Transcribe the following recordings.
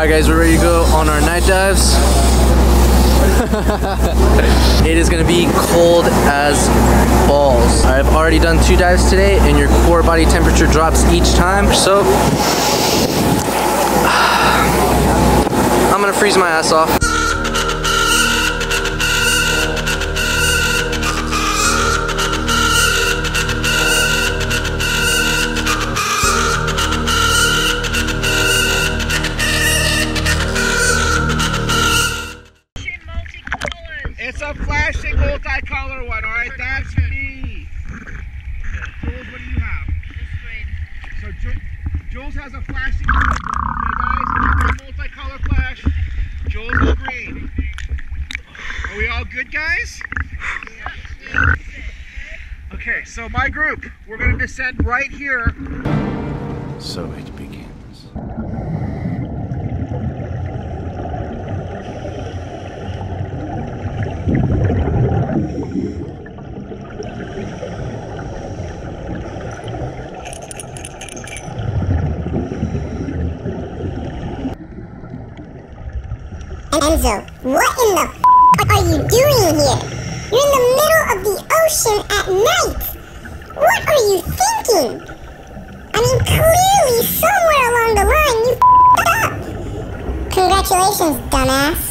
Alright guys, we're ready to go on our night dives. it is gonna be cold as balls. I've already done two dives today and your core body temperature drops each time. So I'm gonna freeze my ass off. A flashing multicolor one, alright? That's me. Jules, what do you have? So Ju- Jules has a flashing green okay guys? Multicolor flash. Jules is green. Are we all good guys? Okay, so my group, we're gonna descend right here. So it begins. Enzo, what in the f- are you doing here? You're in the middle of the ocean at night. What are you thinking? I mean, clearly somewhere along the line you f- up. Congratulations, dumbass.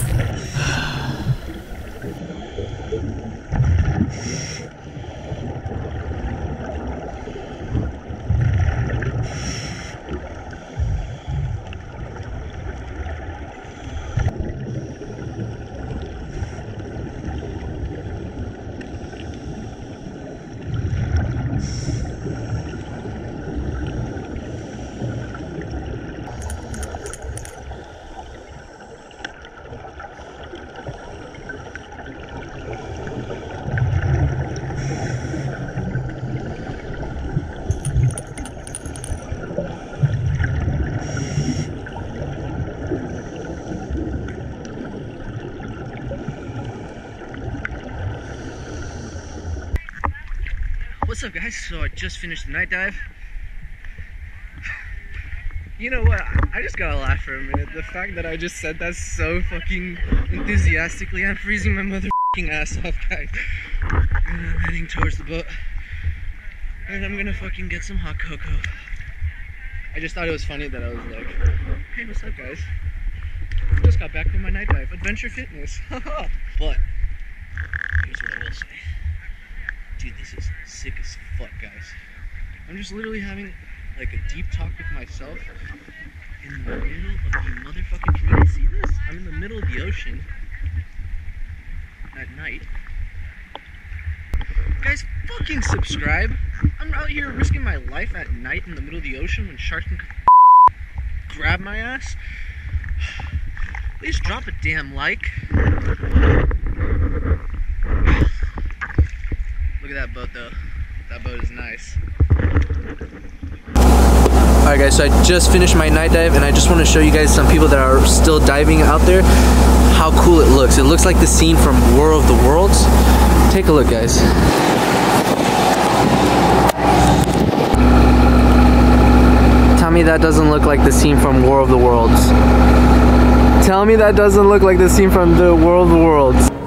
What's up guys? So I just finished the night dive. You know what? I just gotta laugh for a minute. The fact that I just said that so fucking enthusiastically, I'm freezing my motherfucking ass off, guys. And I'm heading towards the boat. And I'm gonna fucking get some hot cocoa. I just thought it was funny that I was like, hey, what's up, guys? I Just got back from my night dive. Adventure fitness. but, here's what I will say. Dude, this is sick as fuck, guys. I'm just literally having like a deep talk with myself in the middle of the motherfucking. You see this? I'm in the middle of the ocean at night. Guys, fucking subscribe. I'm out here risking my life at night in the middle of the ocean when sharks can grab my ass. Please drop a damn like. Look at that boat though. That boat is nice. Alright guys, so I just finished my night dive and I just want to show you guys some people that are still diving out there how cool it looks. It looks like the scene from War of the Worlds. Take a look guys. Tell me that doesn't look like the scene from War of the Worlds. Tell me that doesn't look like the scene from the War of the Worlds.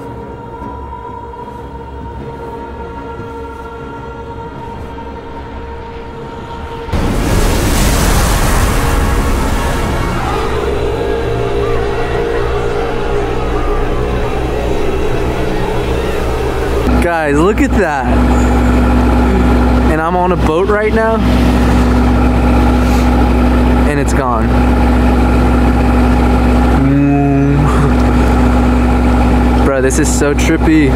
Guys, look at that. And I'm on a boat right now. And it's gone. Bro, this is so trippy.